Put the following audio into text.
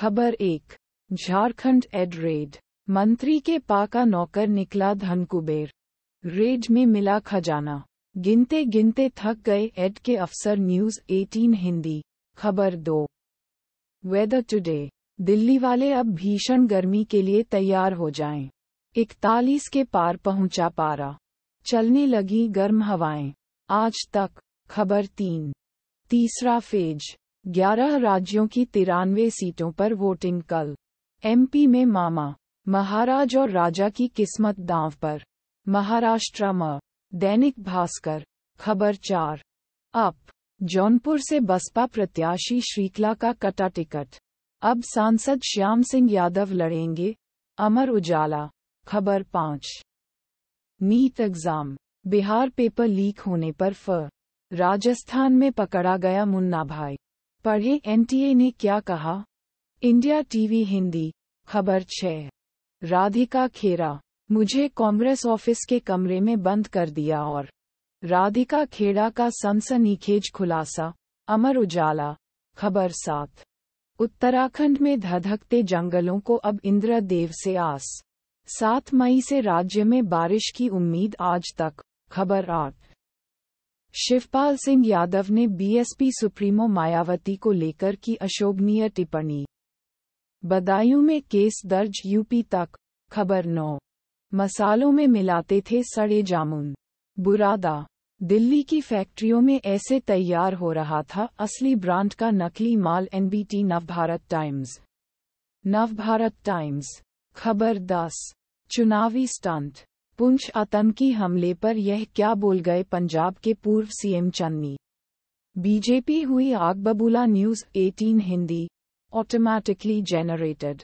खबर एक, Jharkhand add red, मंत्री के पा का नौकर निकला धन कुबेर रेड में मिला खजाना। गिनते गिनते थक गए एड के अफसर न्यूज़ 18 हिंदी, खबर दो। वेदर टुडे, दिल्ली वाले अब भीषण गर्मी के लिए तैयार हो जाएँ। इकतालीस के पार पहुँचा पारा। चलने लगी गर्म हवाएँ। आज तक, खबर तीन। तीसरा फ़ेज़ ग्यारह राज्यों की तिरानवे सीटों पर वोटिंग कल। एमपी में मामा, महाराज और राजा की किस्मत दांव पर। महाराष्ट्र में, दैनिक भास्कर, खबर चार। अप, जौनपुर से बसपा प्रत्याशी श्रीकला का कटा टिकट। अब सांसद श्याम सिंह यादव लड़ेंगे। अमर उजाला, खबर पाँच। NEET exam, Bihar paper leak होने पर फ। राजस्थान में पकड़ा गया मुन्ना भाई। पढ़े एनटीए ने क्या कहा? इंडिया टीवी हिंदी, खबर छः। राधिका खेरा, मुझे कांग्रेस ऑफ़िस के कमरे में बंद कर दिया और राधिका खेड़ा का सनसनीखेज खुलासा, अमर उजाला, खबर सात। उत्तराखंड में धधकते जंगलों को अब इंद्रदेव से आस। सात मई से राज्य में बारिश की उम्मीद आज तक, खबर आठ। शिवपाल सिंह यादव ने बीएसपी सुप्रीमो मायावती को लेकर की अशोभनीय टिप्पणी। बदायूं में केस दर्ज यूपी तक, खबर नौ। मसालों में मिलाते थे सड़े जामुन। बुरादा। दिल्ली की फैक्ट्रियों में ऐसे तैयार हो रहा था असली ब्रांड का नकली माल NBT Navbharat Times. Navbharat Times. खबर दस। चुनावी स्टंट। पुंछ आतंकी हमले पर यह क्या बोल गए पंजाब के पूर्व सीएम चन्नी बीजेपी हुई आग बबूला न्यूज़ 18 हिंदी ऑटोमैटिकली जनरेटेड